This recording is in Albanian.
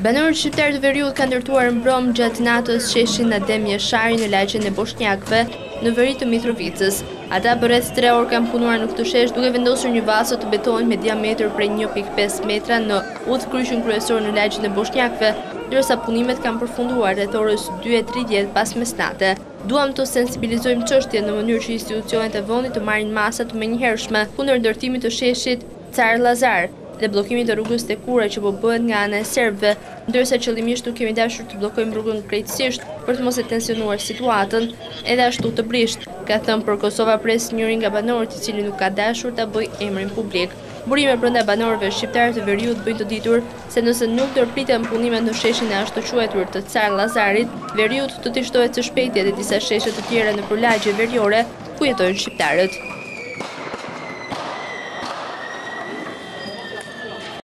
Banorët shqiptarë të veriut kanë ndërtuar mbrëmë gjatë natës sheshin Adem Jashari në lagjen e Boshnjakëve në veri të Mitrovicës. Ata për rreth 3 orë kanë punuar në këtë shesh duke vendosur një vaso të betonit me diametër prej 1.5 metra në udhëkryqin kryesor në lagjen e Boshnjakëve, ndërsa punimet kanë përfunduar rreth orës 2.30 pas mesnate. Duam të sensibilizojmë çështjen në mënyrë që institucionet e vendit të marrin masa të menjëhershme kundër ndërtimit të sheshit, Car Lazar, dhe bllokimit të rrugës tek ura që po bëhet nga ana e serbëve, ndërsa qëllimisht nuk kemi dashur të bllokojmë rrugën krejtësisht për të mos e tensionuar situatën, edhe ashtu të brishtë, ka thënë për Kosova Press njëri nga banorët i cili nuk ka dashur ta bëjë emrin publik. Burime brenda banorëve shqiptarë të veriut bëjnë të ditur se nëse nuk ndërpriten punimet në sheshin e ashtuquajtur të Car Lazarit, veriut do t'i shtohen së shpejti edhe disa sheshe të tjera nëpër lagje veriore, ku jetojnë shqiptarët.